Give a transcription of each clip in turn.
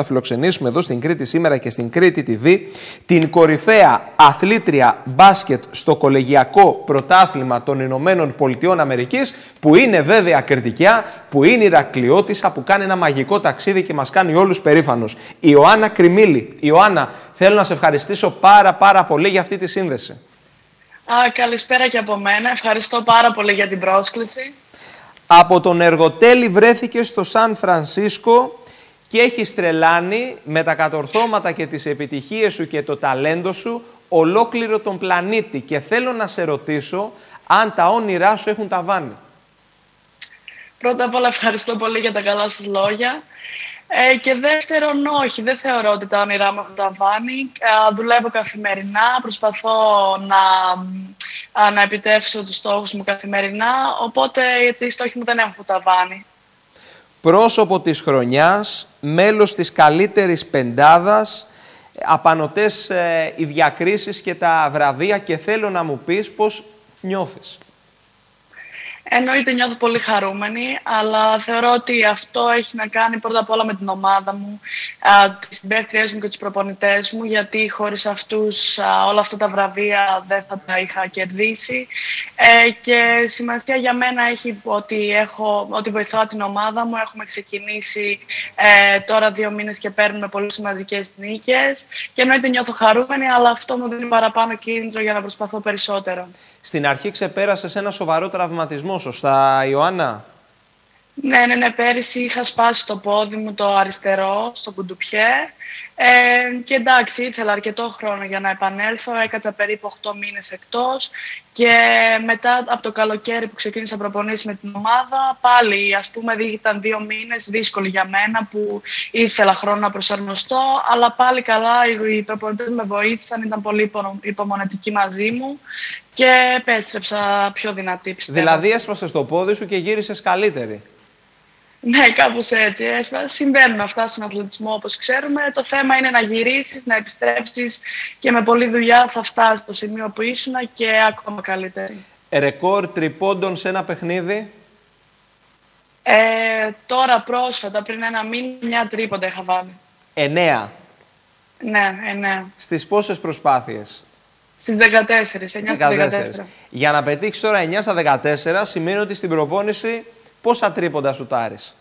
Θα φιλοξενήσουμε εδώ στην Κρήτη σήμερα και στην Κρήτη TV την κορυφαία αθλήτρια μπάσκετ στο κολεγιακό πρωτάθλημα των Ηνωμένων Πολιτειών Αμερικής που είναι βέβαια κριτικιά, που είναι Ηρακλειώτησα, που κάνει ένα μαγικό ταξίδι και μας κάνει όλους περήφανος. Η Ιωάννα Κρυμίλη. Ιωάννα, θέλω να σε ευχαριστήσω πάρα πάρα πολύ για αυτή τη σύνδεση. Α, καλησπέρα και από μένα. Ευχαριστώ πάρα πολύ για την πρόσκληση. Από τον εργοτέλη βρέθηκε στο Σαν Φρανσίσκο και έχει τρελάνει με τα κατορθώματα και τις επιτυχίες σου και το ταλέντο σου ολόκληρο τον πλανήτη. Και θέλω να σε ρωτήσω αν τα όνειρά σου έχουν ταβάνει. Πρώτα απ' όλα ευχαριστώ πολύ για τα καλά σας λόγια. Ε, και δεύτερον, όχι, δεν θεωρώ ότι τα όνειρά μου έχουν ταβάνει. Ε, δουλεύω καθημερινά, προσπαθώ να, να επιτεύξω τους στόχους μου καθημερινά, οπότε οι στόχοι μου δεν έχουν ταβάνει πρόσωπο της χρονιάς, μέλος της καλύτερης πεντάδας, απανοτές ε, οι διακρίσεις και τα βραβεία και θέλω να μου πεις πώς νιώθεις. Εννοείται νιώθω πολύ χαρούμενη, αλλά θεωρώ ότι αυτό έχει να κάνει πρώτα απ' όλα με την ομάδα μου, τις συμπαίχτριές μου και τους προπονητές μου, γιατί χωρίς αυτούς όλα αυτά τα βραβεία δεν θα τα είχα κερδίσει. Ε, και σημασία για μένα έχει ότι, έχω, ότι βοηθάω την ομάδα μου. Έχουμε ξεκινήσει ε, τώρα δύο μήνες και παίρνουμε πολύ σημαντικές νίκες. Και εννοείται νιώθω χαρούμενη, αλλά αυτό μου δίνει παραπάνω κίνητρο για να προσπαθώ περισσότερο. Στην αρχή ξεπέρασες ένα σοβαρό τραυματισμό, σωστά, Ιωάννα; Ναι, ναι, ναι. Πέρυσι είχα σπάσει το πόδι μου το αριστερό στο κουντουπιέ. Ε, και εντάξει, ήθελα αρκετό χρόνο για να επανέλθω. Έκατσα περίπου 8 μήνες εκτός και μετά από το καλοκαίρι που ξεκίνησα προπονήσεις με την ομάδα, πάλι ας πούμε ήταν δύο μήνες δύσκολοι για μένα που ήθελα χρόνο να προσαρμοστώ, αλλά πάλι καλά οι προπονητές με βοήθησαν, ήταν πολύ υπομονετικοί μαζί μου και επέστρεψα πιο δυνατή πιστεύω. Δηλαδή έσπασε το πόδι σου και γύρισες καλύτερη. Ναι, κάπως έτσι. Συμβαίνουν αυτά στον αθλητισμό όπως ξέρουμε. Το θέμα είναι να γυρίσεις, να επιστρέψεις και με πολλή δουλειά θα φτάσεις στο σημείο που ήσουν και ακόμα καλύτερη. Ρεκόρ τριπώντων σε ένα παιχνίδι; Ε, τώρα πρόσφατα, πριν ένα μήνα, μια τρίποντα είχα βάλει. Εννέα. Ναι, εννέα. Στις πόσες προσπάθειες; Στις 14, 9 14. 14. Για να πετύχεις τώρα 9 στα 14 σημαίνει ότι στην προπόνηση Πόσα τρίποντα σουτάρεις;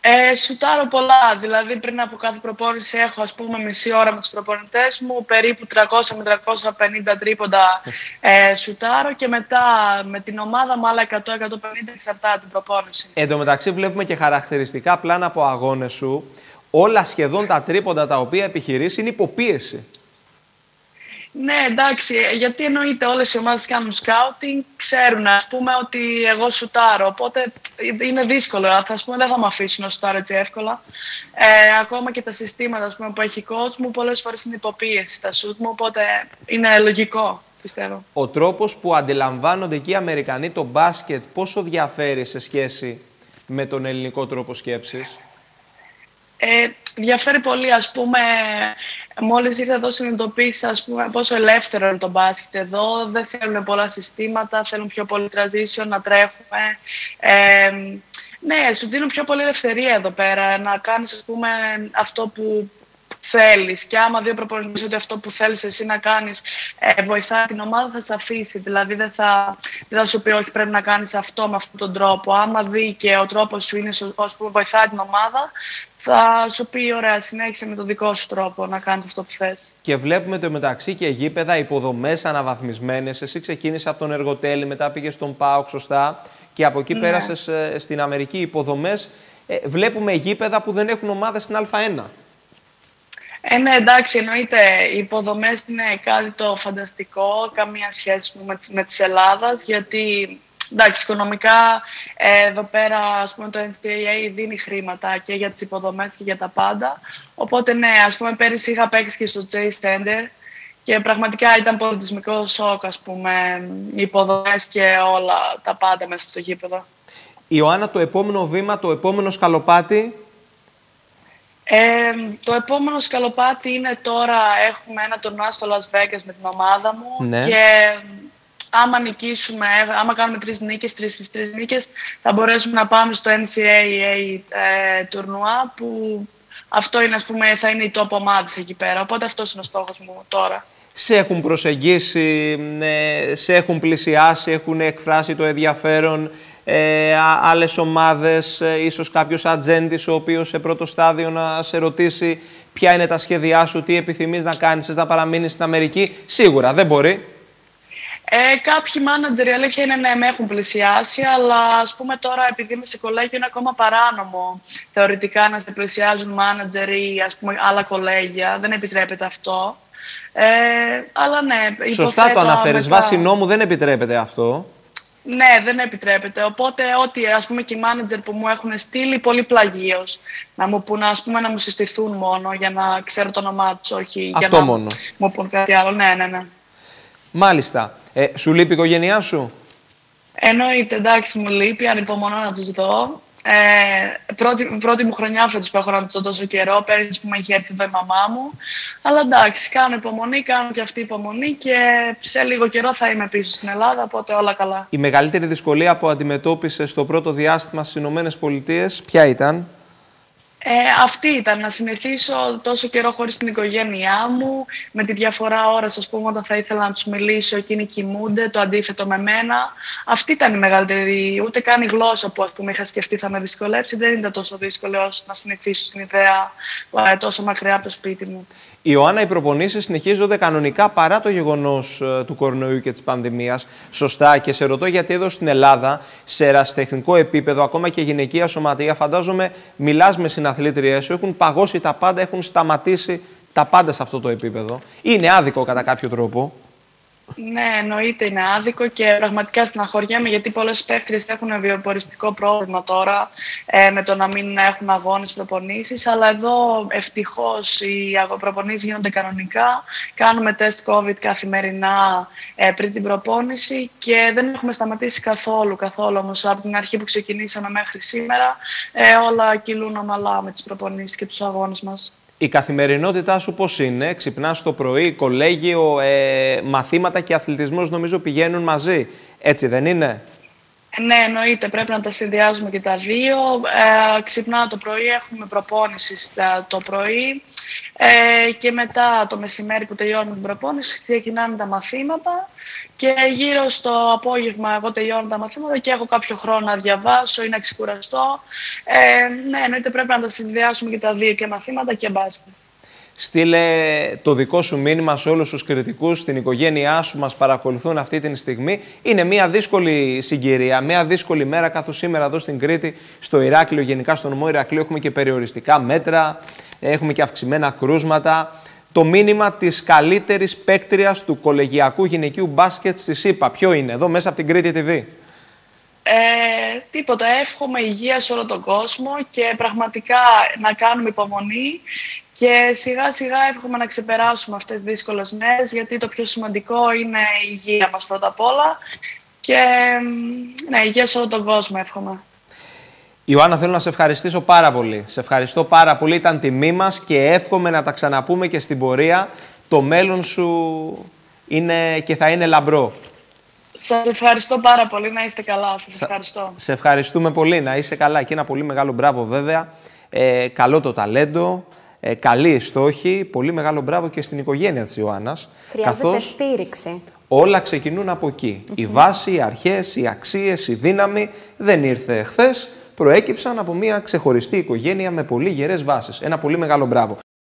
Ε, σουτάρω πολλά. Δηλαδή, πριν από κάθε προπόνηση έχω ας πούμε μισή ώρα με τους προπονητές μου, περίπου 300 με 350 τρίποντα ε, σουτάρω και μετά με την ομάδα μου άλλα 100-150 εξαρτάται την προπόνηση. Εν τω μεταξύ βλέπουμε και χαρακτηριστικά πλάνα από αγώνες σου. Όλα σχεδόν τα τρίποντα τα οποία επιχειρείς είναι υποπίεση. Ναι, εντάξει, γιατί εννοείται όλες οι ομάδες κάνουν σκάουτινγκ, ξέρουν ας πούμε ότι εγώ σουτάρω. Οπότε είναι δύσκολο. Θα πούμε, δεν θα με αφήσουν να σουτάρω έτσι εύκολα. Ε, ακόμα και τα συστήματα ας πούμε, που έχει coach μου, πολλές φορές είναι υποπίεση τα σουτ μου. Οπότε είναι λογικό, πιστεύω. Ο τρόπος που αντιλαμβάνονται και οι Αμερικανοί το μπάσκετ, πόσο διαφέρει σε σχέση με τον ελληνικό τρόπο σκέψης; Ε, διαφέρει πολύ, ας πούμε, μόλις ήρθα εδώ συνειδητοποίησα ας πούμε, πόσο ελεύθερο είναι το μπάσκετ εδώ. Δεν θέλουν πολλά συστήματα, θέλουν πιο πολύ transition, να τρέχουμε. Ε, ναι, σου δίνουν πιο πολύ ελευθερία εδώ πέρα, να κάνεις ας πούμε, αυτό που θέλεις. Και άμα δει ο προπονητής ότι αυτό που θέλεις εσύ να κάνεις ε, βοηθάει την ομάδα, θα σε αφήσει. Δηλαδή δεν θα, δεν θα σου πει όχι πρέπει να κάνεις αυτό με αυτόν τον τρόπο. Άμα δει και ο τρόπος σου είναι ας πούμε, βοηθάει την ομάδα, θα σου πει ωραία, συνέχισε με τον δικό σου τρόπο να κάνεις αυτό που θες. Και βλέπουμε το μεταξύ και γήπεδα, υποδομές αναβαθμισμένες. Εσύ ξεκίνησες από τον Εργοτέλη, μετά πήγες στον ΠΑΟΚ, σωστά. Και από εκεί ναι. πέρασες ε, στην Αμερική υποδομές. Ε, βλέπουμε γήπεδα που δεν έχουν ομάδες στην Α1. Ε, ναι, εντάξει, εννοείται. Οι υποδομές είναι κάτι το φανταστικό, καμία σχέση με, με της Ελλάδας, γιατί εντάξει, οικονομικά ε, εδώ πέρα ας πούμε, το NCAA δίνει χρήματα και για τις υποδομές και για τα πάντα. Οπότε ναι, ας πούμε πέρυσι είχα παίξει και στο Chase Center και πραγματικά ήταν πολιτισμικό σοκ, ας πούμε, οι υποδομές και όλα τα πάντα μέσα στο γήπεδο. Ιωάννα, το επόμενο βήμα, το επόμενο σκαλοπάτι. Ε, το επόμενο σκαλοπάτι είναι τώρα, έχουμε ένα τουρνουά στο Las Vegas με την ομάδα μου ναι. και άμα νικήσουμε, άμα κάνουμε τρεις νίκες, τρεις στις νίκες, θα μπορέσουμε να πάμε στο NCAA ε, τουρνουά που Αυτό είναι, ας πούμε, θα είναι η top ομάδες εκεί πέρα. Οπότε αυτός είναι ο στόχος μου τώρα. Σε έχουν προσεγγίσει, ε, σε έχουν πλησιάσει, έχουν εκφράσει το ενδιαφέρον ε, άλλες ομάδες, ε, ίσως κάποιος ατζέντης ο οποίος σε πρώτο στάδιο να σε ρωτήσει ποια είναι τα σχέδιά σου, τι επιθυμείς να κάνεις, να παραμείνεις στην Αμερική. Σίγουρα δεν μπορεί. Ε, κάποιοι μάνατζερ, η αλήθεια είναι ναι, με έχουν πλησιάσει, αλλά ας πούμε τώρα επειδή είμαι σε κολέγιο είναι ακόμα παράνομο θεωρητικά να σε πλησιάζουν μάνατζερ ή ας πούμε άλλα κολέγια. Δεν επιτρέπεται αυτό. Ε, αλλά ναι, Σωστά το αναφέρεις. Μετά... Βάσει νόμου δεν επιτρέπεται αυτό. Ναι, δεν επιτρέπεται. Οπότε, ό,τι ας πούμε και οι μάνατζερ που μου έχουν στείλει, πολύ πλαγίως. Να μου πούν, ας πούμε, να μου συστηθούν μόνο για να ξέρω το όνομά τους, όχι Αυτό για να μόνο. μου πούν κάτι άλλο. Ναι, ναι, ναι. Μάλιστα. Ε, σου λείπει η οικογένειά σου; Εννοείται, εντάξει, μου λείπει, ανυπομονώ να τους δω. Ε, πρώτη, πρώτη μου χρονιά φέτος που έχω να του δω τόσο καιρό. Πέρυσι που με είχε έρθει εδώ η μαμά μου. Αλλά εντάξει, κάνω υπομονή, κάνω και αυτή υπομονή και σε λίγο καιρό θα είμαι πίσω στην Ελλάδα. Οπότε όλα καλά. Η μεγαλύτερη δυσκολία που αντιμετώπισε στο πρώτο διάστημα στις ΗΠΑ, ποια ήταν; Ε, αυτή ήταν, να συνηθίσω τόσο καιρό χωρίς την οικογένειά μου, με τη διαφορά ώρας, ας πούμε, όταν θα ήθελα να τους μιλήσω, εκείνοι κοιμούνται, το αντίθετο με μένα. Αυτή ήταν η μεγαλύτερη, ούτε καν η γλώσσα που, ας πούμε, είχα σκεφτεί θα με δυσκολέψει, δεν ήταν τόσο δύσκολο όσο να συνηθίσω στην ιδέα ε, τόσο μακριά από το σπίτι μου. Ιωάννα, οι προπονήσεις συνεχίζονται κανονικά παρά το γεγονός ε, του κορονοϊού και της πανδημίας. Σωστά και σε ρωτώ γιατί εδώ στην Ελλάδα, σε ερασιτεχνικό επίπεδο, ακόμα και γυναικεία σωματεία, φαντάζομαι μιλάς με συναθλήτριές σου, έχουν παγώσει τα πάντα, έχουν σταματήσει τα πάντα σε αυτό το επίπεδο. Είναι άδικο κατά κάποιο τρόπο. Ναι, εννοείται είναι άδικο και πραγματικά στεναχωριέμαι γιατί πολλές παίχτριε έχουν βιοποριστικό πρόβλημα τώρα ε, με το να μην έχουν αγώνες προπονήσεις. Αλλά εδώ ευτυχώς οι προπονήσεις γίνονται κανονικά. Κάνουμε τεστ COVID καθημερινά ε, πριν την προπόνηση και δεν έχουμε σταματήσει καθόλου. καθόλου όμως από την αρχή που ξεκινήσαμε μέχρι σήμερα ε, όλα κυλούν ομαλά με τις προπονήσεις και τους αγώνες μας. Η καθημερινότητά σου πώς είναι, ξυπνάς το πρωί, κολέγιο, ε, μαθήματα και αθλητισμός νομίζω πηγαίνουν μαζί. Έτσι δεν είναι; Ναι, εννοείται. Πρέπει να τα συνδυάζουμε και τα δύο. Ε, ξυπνάω το πρωί, έχουμε προπόνηση το πρωί. Ε, και μετά το μεσημέρι που τελειώνουμε την προπόνηση ξεκινάνε τα μαθήματα και γύρω στο απόγευμα εγώ τελειώνω τα μαθήματα και έχω κάποιο χρόνο να διαβάσω ή να ξεκουραστώ. Ε, ναι, εννοείται πρέπει να τα συνδυάσουμε και τα δύο και μαθήματα και μπάσκετ. Στείλε το δικό σου μήνυμα σε όλους τους κριτικούς, στην οικογένειά σου μας παρακολουθούν αυτή τη στιγμή. Είναι μια δύσκολη συγκυρία, μια δύσκολη μέρα καθώς σήμερα εδώ στην Κρήτη, στο Ηράκλειο, γενικά στο νομό Ηρακλείου έχουμε και περιοριστικά μέτρα, έχουμε και αυξημένα κρούσματα. Το μήνυμα της καλύτερης παίκτριας του κολεγιακού γυναικείου μπάσκετ στη ΣΥΠΑ. Ποιο είναι, εδώ μέσα από την Κρήτη TV. Ε, τίποτα, εύχομαι υγεία σε όλο τον κόσμο και πραγματικά να κάνουμε υπομονή και σιγά σιγά εύχομαι να ξεπεράσουμε αυτές τις δύσκολες μέρες γιατί το πιο σημαντικό είναι η υγεία μας πρώτα απ' όλα και ναι, υγεία σε όλο τον κόσμο εύχομαι. Ιωάννα, θέλω να σε ευχαριστήσω πάρα πολύ. Σε ευχαριστώ πάρα πολύ. Ήταν τιμή μας και εύχομαι να τα ξαναπούμε και στην πορεία. Το μέλλον σου είναι και θα είναι λαμπρό. Σας ευχαριστώ πάρα πολύ. Να είστε καλά. Σας ευχαριστώ. Σε ευχαριστούμε πολύ. Να είσαι καλά. Και ένα πολύ μεγάλο μπράβο, βέβαια. Ε, καλό το ταλέντο. Ε, καλή η στόχη. Πολύ μεγάλο μπράβο και στην οικογένεια της Ιωάννας. Χρειάζεται καθώς στήριξη. Όλα ξεκινούν από εκεί. Η βάση, οι αρχές, οι αξίες, η δύναμη δεν ήρθε χθες προέκυψαν από μια ξεχωριστή οικογένεια με πολύ γερές βάσεις. Ένα πολύ μεγάλο μπράβο.